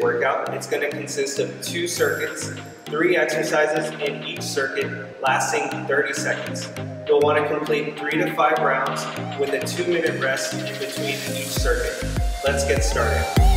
workout. It's going to consist of two circuits, three exercises in each circuit lasting 30 seconds. You'll want to complete three to five rounds with a two minute rest in between each circuit. Let's get started.